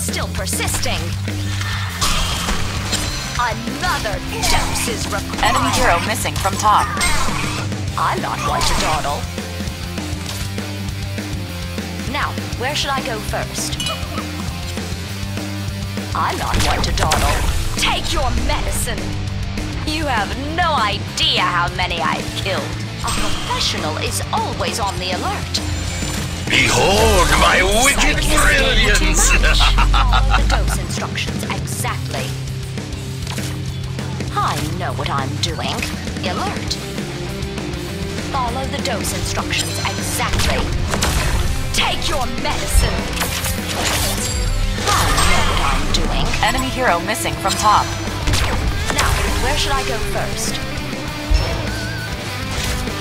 is still persisting. Another dose is required. Enemy hero missing from top. I'm not one to dawdle. Now, where should I go first? I'm not one to dawdle. Take your medicine. You have no idea how many I've killed. A professional is always on the alert. Behold my wicked brilliance! Follow the dose instructions exactly. I know what I'm doing. Alert. Follow the dose instructions exactly. Take your medicine. I know what I'm doing. Enemy hero missing from top. Now, where should I go first?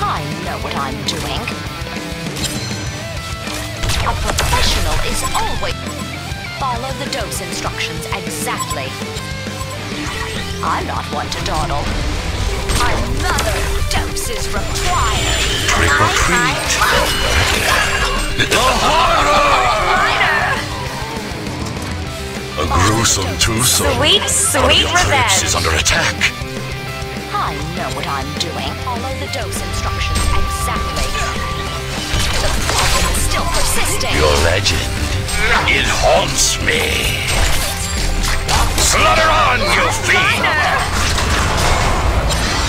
I know what I'm doing. A professional is always... Follow the dose instructions exactly. I'm not one to dawdle. Another dose is required. Trick or treat. The horror! A gruesome twosome. Sweet, sweet crypts is under attack. I know what I'm doing. Follow the dose instructions exactly. The problem is still persisting. Your legend, it haunts me. Slaughter on, you fiend!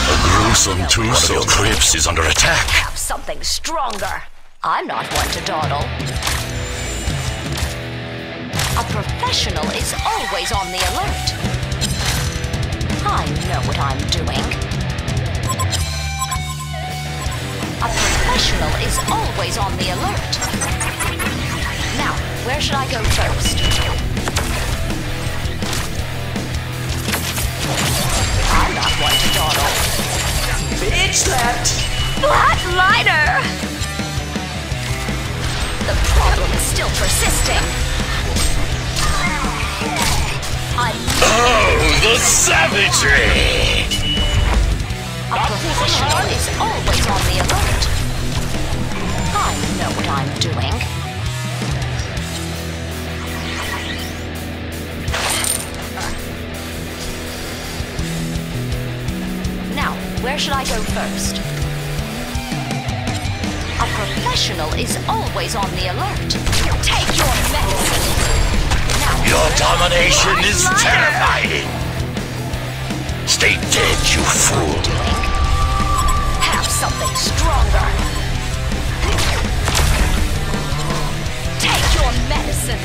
A gruesome twosome. One of your crypts is under attack. Have something stronger. I'm not one to dawdle. A professional is always on the alert. I know what I'm doing. A professional is always on the alert. Where should I go first? I'm not one to dawdle. Bitch slapped. Flatliner! The problem is still persisting. I'm Oh, the savagery! a professional is always on the alert. I know what I'm doing. Where should I go first? A professional is always on the alert. Take your medicine. Now, Your domination is Flatliner! terrifying! Stay dead, you fool! Have something stronger. Take your medicine.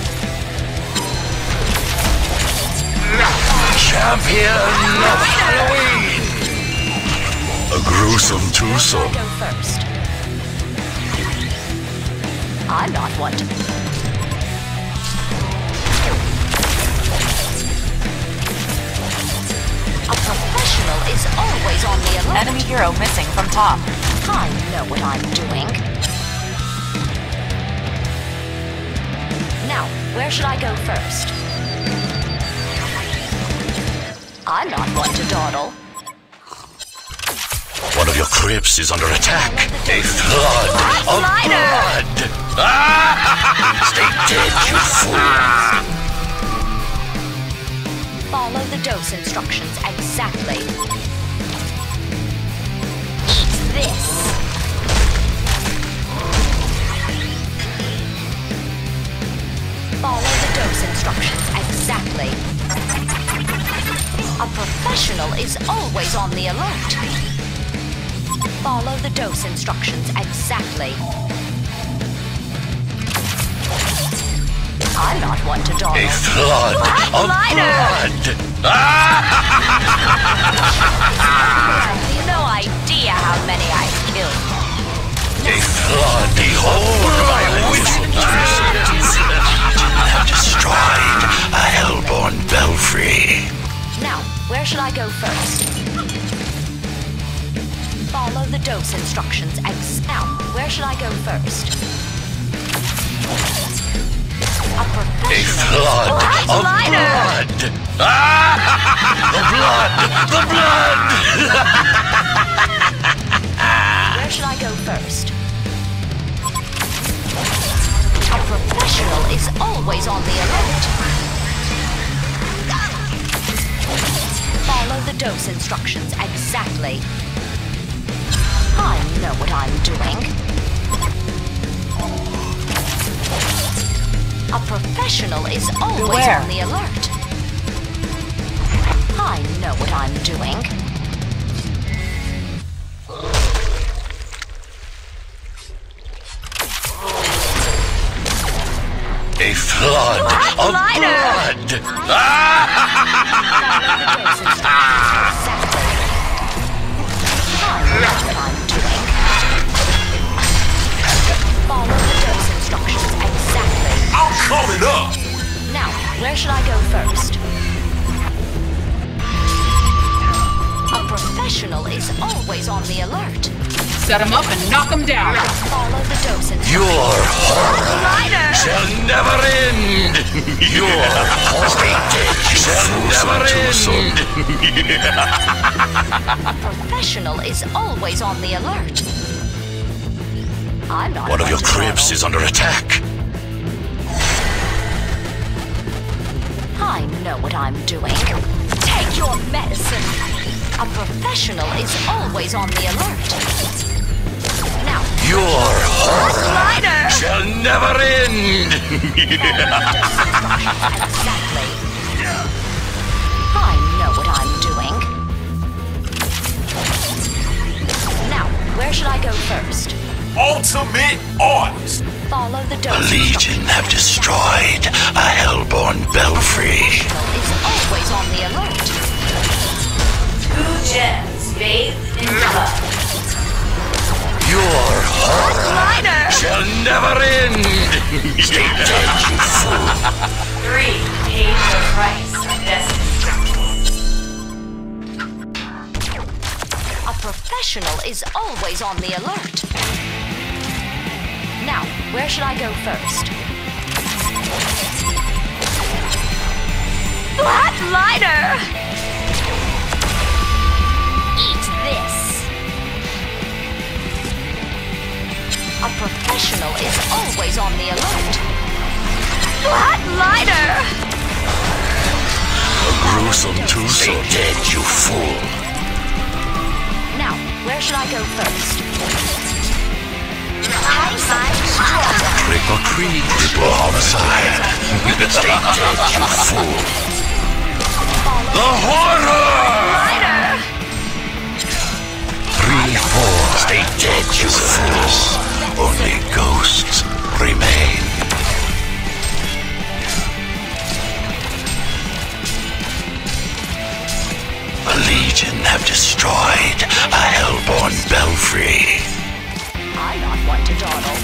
Champion of Halloween! A twosome. go first. I'm not one to. A professional is always on the alert. Enemy hero missing from top. I know what I'm doing. Now, where should I go first? I'm not one to dawdle. Your crypts is under attack. A flood of blood! Stay dead, you fool! Follow the dose instructions exactly. Eat this. Follow the dose instructions exactly. A professional is always on the alert. Follow the dose instructions exactly. I'm not one to dawdle. A flood of blood! Have no idea how many I've killed. A flood! Behold my dose instructions and. Where should I go first? A, a flood of blood! the blood! The blood! Where should I go first? A professional is always on the alert. Follow the dose instructions exactly. I know what I'm doing. A professional is always Beware. on the alert. I know what I'm doing. A flood ah, of blood. Ah! Coming up. Now, where should I go first? A professional is always on the alert. Set him up and knock him down. Follow the dose. Your horror shall never end. Your horror shall never end. A professional is always on the alert. I'm not One of your cribs is under attack. I know what I'm doing. Take your medicine. A professional is always on the alert. Now, Your horror shall never end. exactly. I know what I'm doing. Now, where should I go first? Ultimate Artist. Follow the dose. legion have destroyed never end. Three paid the price destiny. A professional is always on the alert. Now, where should I go first? Flatliner! Eat A professional is always on the alert. Flatliner! A gruesome twosome. Stay dead, you fool. Now, where should I go first? Trick or treat. Triple homicide. Stay dead, you fool. The horror! Three, four. Stay dead, you fools. Only ghosts remain. A legion have destroyed a Hellbourne belfry. I not want to dawdle.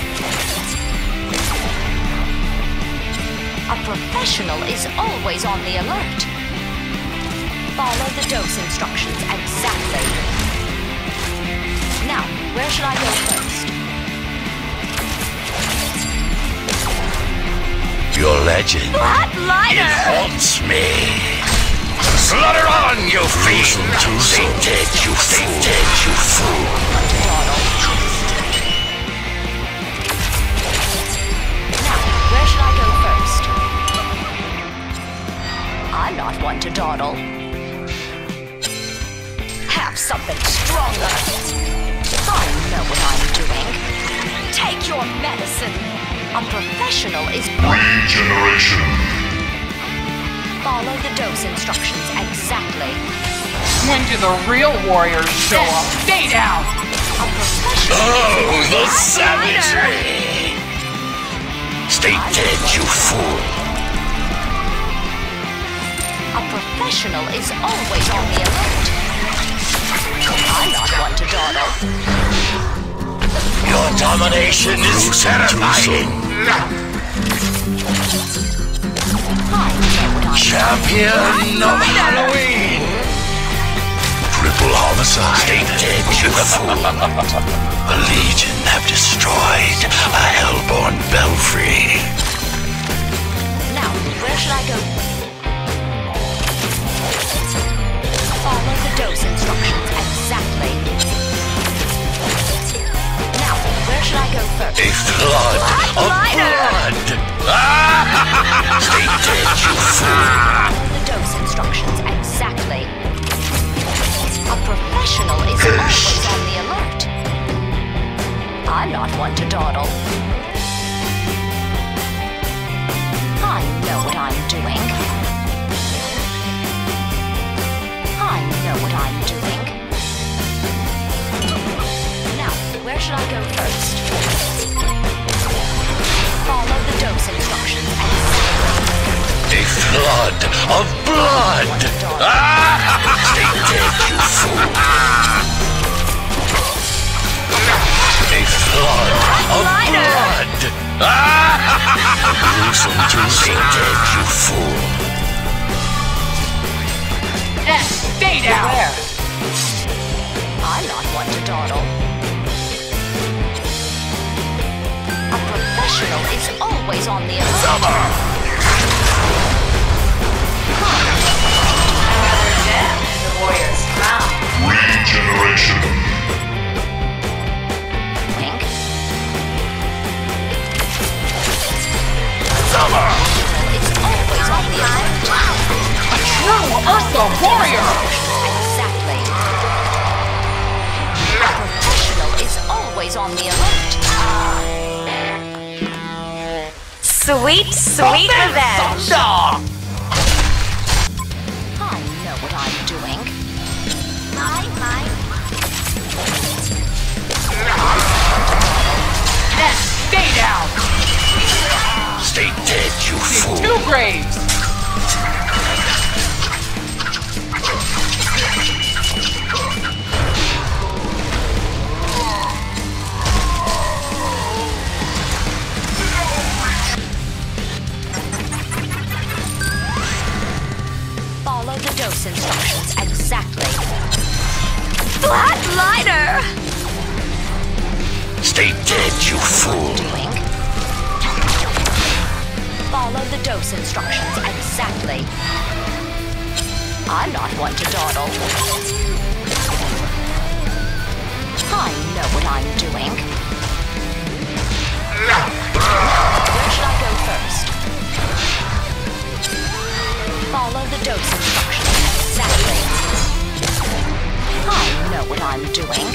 A professional is always on the alert. Follow the dose instructions exactly. Now, where should I go first? Your legend it haunts me. Slaughter on, you fiend! Stay dead, you Stay dead, you fool! Now, where should I go first? I'm not one to dawdle. Have something stronger. I know what I'm doing. Take your medicine. A professional is. Regeneration. Follow the dose instructions exactly. When do the real warriors show up? Stay down. Oh, the savagery! Stay dead, you fool! A professional is always on the alert. I'm not one to dawdle. Your domination is terrifying! I know what I'm Champion of Halloween! Triple homicide! Stay dead, you fool! A legion have destroyed a Hellbourne belfry. Now, where should I go? Follow the dose instructions exactly. Now, where should I go first? A flood the dose instructions exactly. A professional is always on the alert. I'm not one to dawdle. I know what I'm doing. I know what I'm doing. Now, where should I go first? A flood of blood! Stay dead, you fool! A flood of blood! Gruesome to Stay dead, you fool! And stay down. Beware. I'm not one to dawdle. A professional is always on the alert. Another Regeneration. Think. It's always on the alert. A true Ursa warrior. Exactly. A professional is always on the alert. Sweet, sweet revenge. Down. Stay dead, you fool! Two graves. Dose instructions exactly. I'm not one to dawdle. I know what I'm doing. Where should I go first? Follow the dose instructions exactly. I know what I'm doing.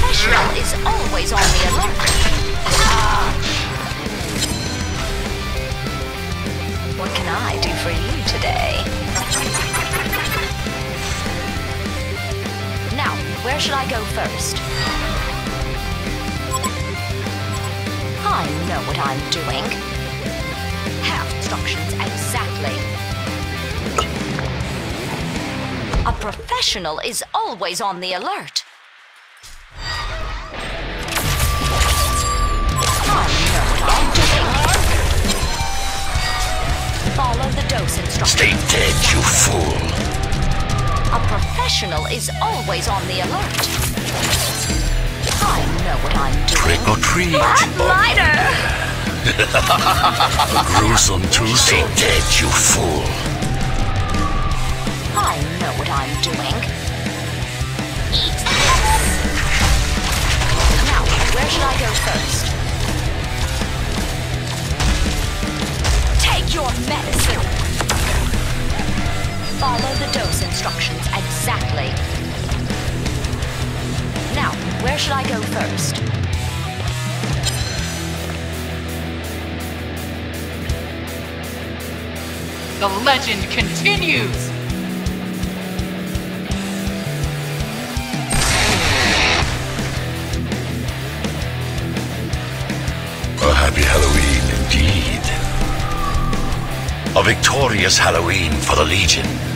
Professional is always I'm doing. Have instructions exactly. A professional is always on the alert. I know what I'm doing. Follow the dose instructions. Stay dead, you fool! A professional is always on the alert. I know what I'm doing. Trick or treat! Lighter! Gruesome too Stay dead, you fool! I know what I'm doing. Eat Now, where should I go first? Take your medicine! Follow the dose instructions exactly. Now, where should I go first? The legend continues. A happy Halloween indeed. A victorious Halloween for the Legion.